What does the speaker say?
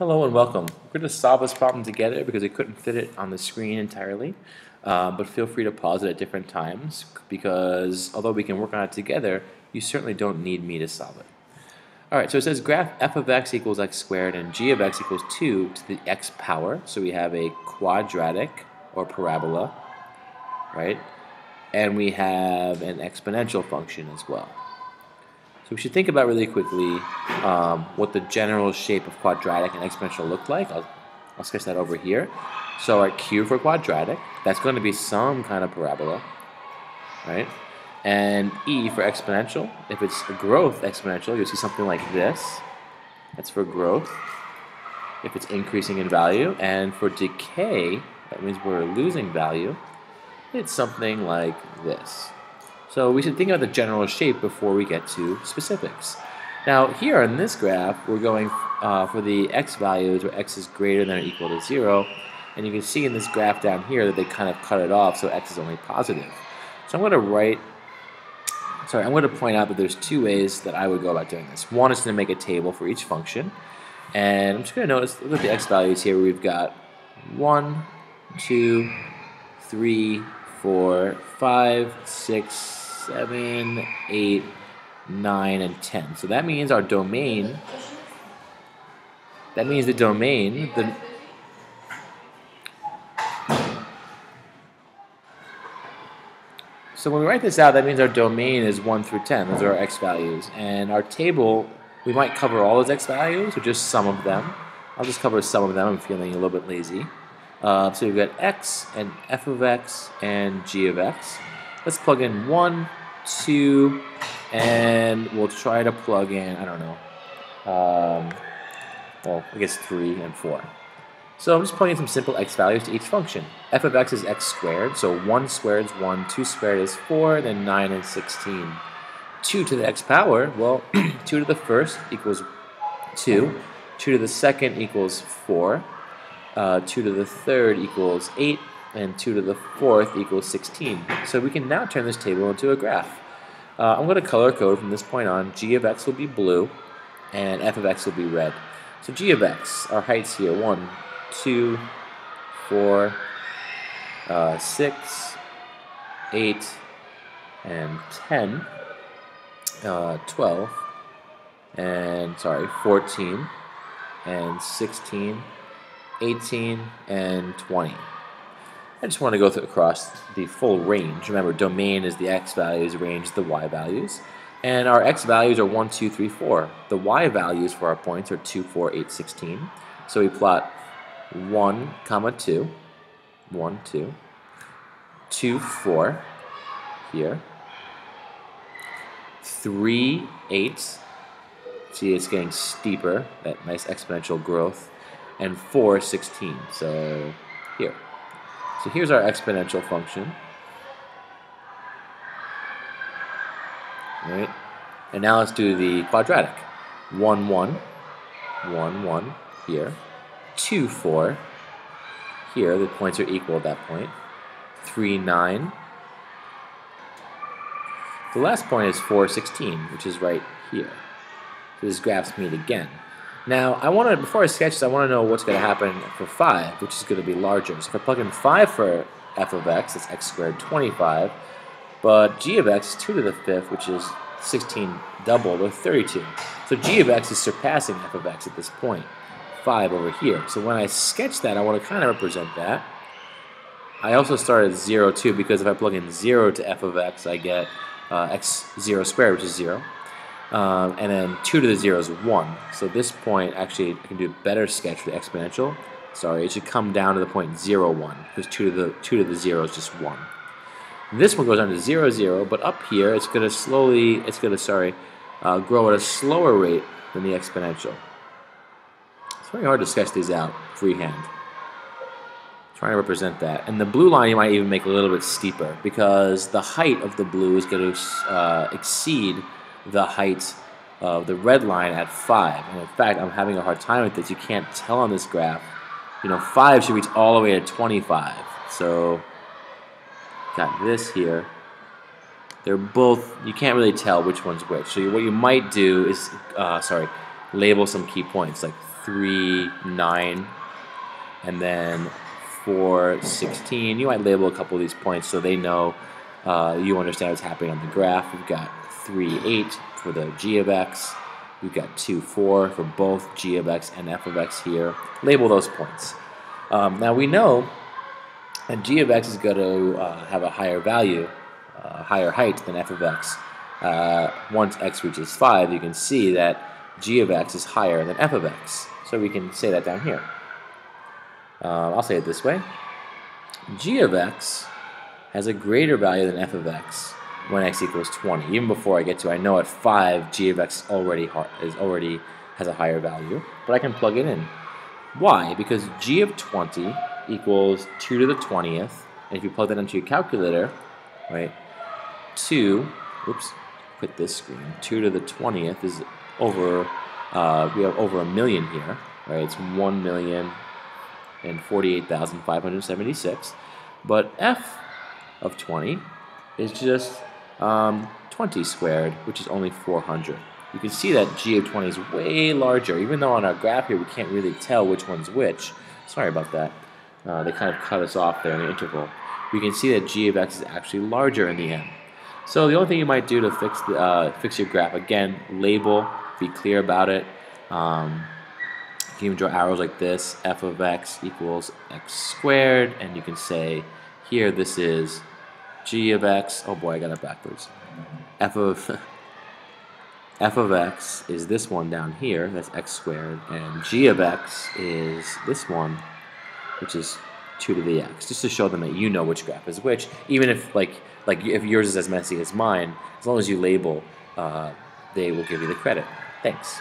Hello and welcome. We're going to solve this problem together because we couldn't fit it on the screen entirely. Uh, but feel free to pause it at different times because although we can work on it together, you certainly don't need me to solve it. Alright, so it says graph f of x equals x squared and g of x equals 2 to the x power. So we have a quadratic or parabola, right? And we have an exponential function as well. So we should think about really quickly um, what the general shape of quadratic and exponential look like. I'll, I'll sketch that over here. So our Q for quadratic, that's going to be some kind of parabola, right? And E for exponential, if it's a growth exponential, you'll see something like this. That's for growth, if it's increasing in value. And for decay, that means we're losing value, it's something like this. So we should think about the general shape before we get to specifics. Now here in this graph, we're going uh, for the x values where x is greater than or equal to 0. And you can see in this graph down here that they kind of cut it off so x is only positive. So I'm going to write, sorry, I'm going to point out that there's two ways that I would go about doing this. One is to make a table for each function. And I'm just going to notice, look at the x values here. We've got 1, 2, 3, 4, 5, 6, 7, 8, 9, and 10. So that means our domain, that means the domain, the, So when we write this out, that means our domain is 1 through 10. Those are our x values. And our table, we might cover all those x values or just some of them. I'll just cover some of them. I'm feeling a little bit lazy. Uh, so we've got x and f of x and g of x. Let's plug in 1, 2, and we'll try to plug in, I don't know, um, well, I guess 3 and 4. So I'm just plugging some simple x values to each function. f of x is x squared, so 1 squared is 1, 2 squared is 4, then 9 and 16. 2 to the x power, well, 2 to the first equals 2, 2 to the second equals 4, uh, 2 to the third equals 8, and 2 to the fourth equals 16. So we can now turn this table into a graph. Uh, I'm going to color code from this point on. g of x will be blue, and f of x will be red. So g of x, our heights here, 1, 2, 4, uh, 6, 8, and 10, uh, 12, and sorry, 14, and 16, 18, and 20. I just want to go through, across the full range. Remember, domain is the x values, range is the y values. And our x values are 1, 2, 3, 4. The y values for our points are 2, 4, 8, 16. So we plot 1, comma 2, 1, 2, 2, 4 here, 3, 8, see it's getting steeper, that nice exponential growth, and 4, 16, so here. So here's our exponential function. Right? And now let's do the quadratic. 1, 1, 1, 1 here. 2, 4 here. The points are equal at that point. 3, 9. The last point is 4, 16, which is right here. So this graphs meet again. Now, I want to, before I sketch this, I want to know what's going to happen for 5, which is going to be larger. So if I plug in 5 for f of x, that's x squared 25, but g of x is 2 to the 5th, which is 16 doubled, or 32. So g of x is surpassing f of x at this point, 5 over here. So when I sketch that, I want to kind of represent that. I also start at 0, too, because if I plug in 0 to f of x, I get uh, x 0 squared, which is 0. Um, and then 2 to the 0 is 1. So this point, actually, I can do a better sketch for the exponential. Sorry, it should come down to the point 0, 1, because 2 to the, 2 to the 0 is just 1. And this one goes down to 0, 0, but up here, it's going to slowly, it's going to, sorry, uh, grow at a slower rate than the exponential. It's very hard to sketch these out freehand. Trying to represent that. And the blue line you might even make a little bit steeper, because the height of the blue is going to uh, exceed the height of the red line at 5. And in fact, I'm having a hard time with this. You can't tell on this graph. You know, 5 should reach all the way to 25. So, got this here. They're both, you can't really tell which one's which. So what you might do is, uh, sorry, label some key points like 3, 9, and then 4, 16. You might label a couple of these points so they know uh, you understand what's happening on the graph. We've got 3, 8 for the g of x. We've got 2, 4 for both g of x and f of x here. Label those points. Um, now we know that g of x is going to uh, have a higher value, uh, higher height than f of x. Uh, once x reaches 5, you can see that g of x is higher than f of x. So we can say that down here. Uh, I'll say it this way. g of x has a greater value than f of x when x equals 20. Even before I get to, I know at 5, g of x already is already has a higher value, but I can plug it in. Why? Because g of 20 equals 2 to the 20th, and if you plug that into your calculator, right, 2, oops, quit this screen, 2 to the 20th is over, uh, we have over a million here, right, it's 1 million and 48,576, but f of 20 is just um, 20 squared, which is only 400. You can see that g of 20 is way larger, even though on our graph here we can't really tell which one's which. Sorry about that. Uh, they kind of cut us off there in the interval. We can see that g of x is actually larger in the end. So the only thing you might do to fix the, uh, fix your graph, again, label, be clear about it. Um, you can even draw arrows like this, f of x equals x squared, and you can say here this is g of x, oh boy, I got it backwards. f of f of x is this one down here, that's x squared, and g of x is this one, which is 2 to the x, just to show them that you know which graph is which, even if like like if yours is as messy as mine, as long as you label, uh, they will give you the credit. Thanks.